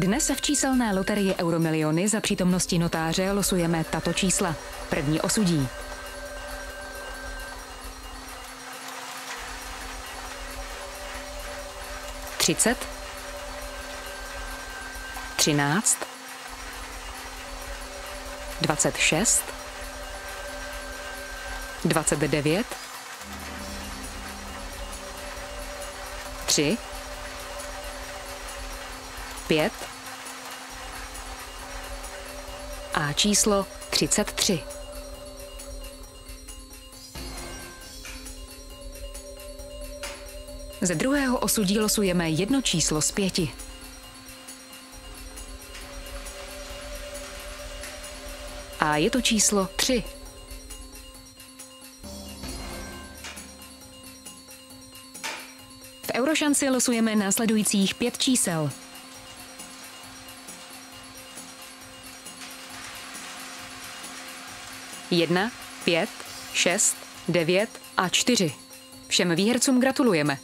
Dnes v číselné loterii Euromiliony za přítomnosti notáře losujeme tato čísla. První osudí. Třicet. Třináct. Dvacet šest. Dvacet devět. Tři. Pět. A číslo 33. Ze druhého osudí losujeme jedno číslo z pěti. A je to číslo 3. V Eurošanci losujeme následujících pět čísel. Jedna, pět, šest, devět a čtyři. Všem výhercům gratulujeme.